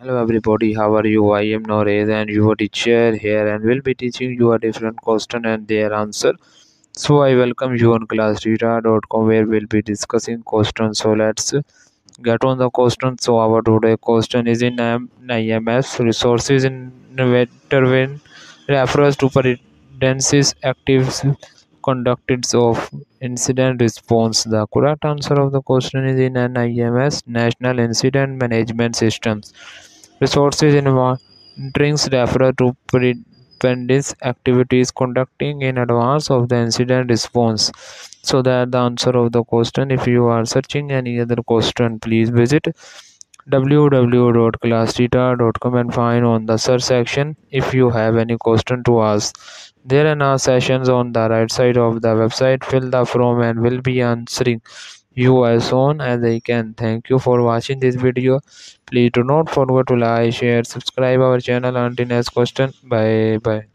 Hello everybody, how are you? I am Norez and your teacher here and will be teaching you a different question and their answer. So I welcome you on classtheta.com where we'll be discussing questions. So let's get on the question. So our today question is in NIMS resources in when refers to preparedness actives conducted of incident response. The correct answer of the question is in NIMS National Incident Management Systems. Resources involving refer to preventive activities conducting in advance of the incident response. So that the answer of the question. If you are searching any other question, please visit www.classtheta.com and find on the search section if you have any question to ask. There are now sessions on the right side of the website. Fill the form and will be answering you as soon as I can. Thank you for watching this video. Please do not forget to like, share, subscribe our channel until next question. Bye bye.